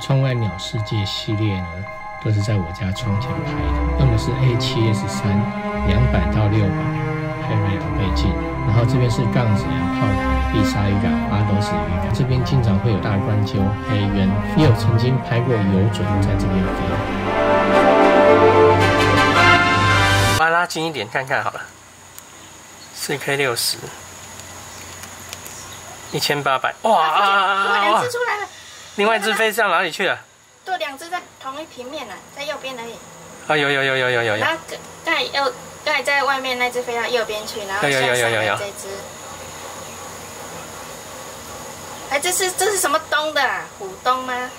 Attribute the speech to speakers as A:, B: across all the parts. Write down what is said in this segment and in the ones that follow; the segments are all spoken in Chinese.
A: 窗外鸟世界系列呢，都是在我家窗前拍的，用的是 A7S 三两百到六百，还有两倍镜。然后这边是杠子梁炮台、必杀鱼竿、八斗子鱼竿，这边经常会有大冠鸠、黑鸢，也有曾经拍过游隼在这边飞。把它拉近一点看看好了，四 K 六十，一千八百，哇！
B: 两只出来了。
A: 另外一只飞向哪里去了？
B: 对，两只在同一平面呢，在右边而已。
A: 啊，有有有有有有有。
B: 然后刚才右，刚才在外面那只飞到右边去，然后向上来这只。哎，这是这是什么东的？啊虎东吗？来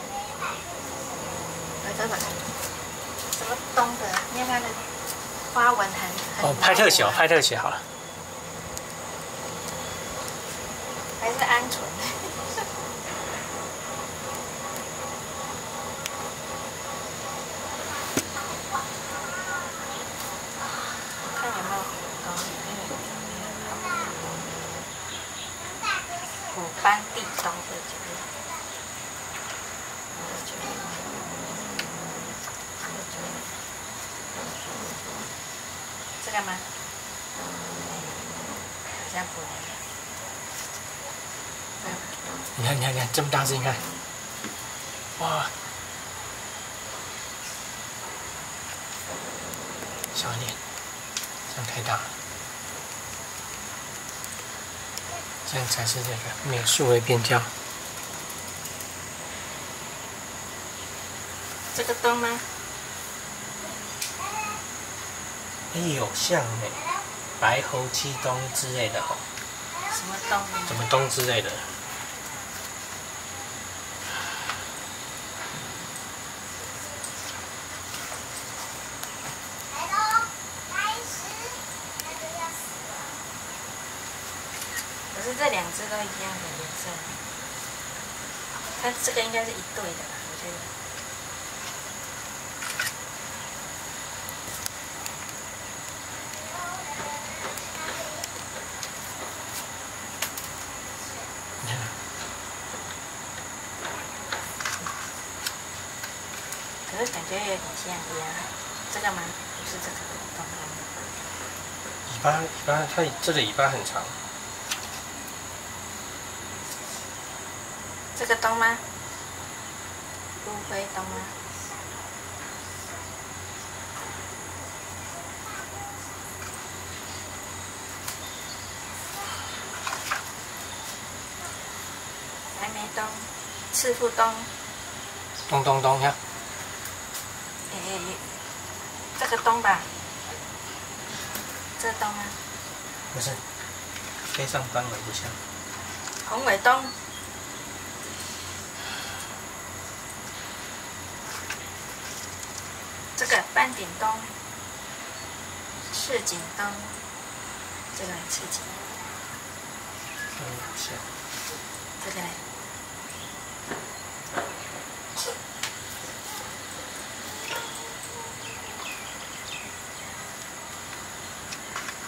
B: 找找，什么东的？你看它的花纹很
A: 哦，拍特写，拍特写好了。
B: 还是鹌鹑。班地东的这边，这个吗？好像不来。
A: 你看，你看，你看，这么大声，你看，哇！小一点，这样太大。这样才是这个没有数位变焦。
B: 这个灯吗？
A: 哎呦，像哎，白喉鸡东之类的哦。
B: 什么东？
A: 什么东之类的？
B: 可是这两只都一样的颜色，它这个应该是一对的吧，我觉得。可是感觉有点像鸭，这个吗？不是这个，
A: 尾巴，尾巴，它这个尾巴很长。
B: 这个东吗？乌龟东吗？还没东，赤腹东。
A: 咚咚咚呀！
B: 哎，这个东吧？这东吗？
A: 不是，飞上班尾不像。
B: 红尾东。这个斑点东，赤颈东，这个赤颈，
A: 嗯，是，
B: 这个嘞，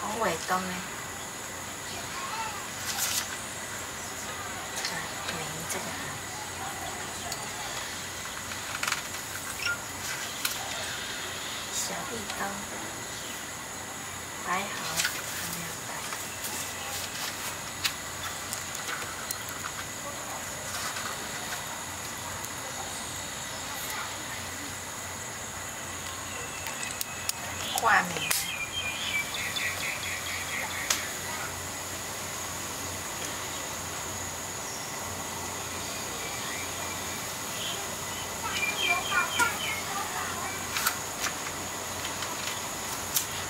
B: 红尾东呢？这个没这个。小壁灯，白毫还没有白。画眉。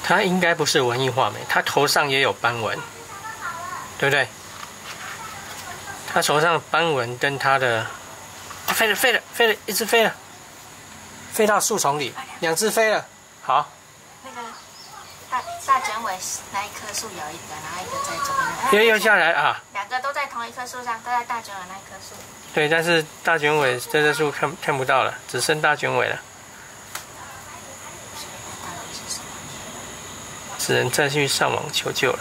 A: 它应该不是文艺画眉，它头上也有斑纹，对不对？它头上斑纹跟它的，飞了飞了飞了，一只飞了，飞到树丛里，两只飞了，好。
B: 那个大大卷尾那一棵树有一个，然后一个在左边。
A: 又又下来啊！
B: 两个都在同一棵树上，都在大卷尾那一棵树。
A: 对，但是大卷尾在这树看看不到了，只剩大卷尾了。只能再去上网求救了。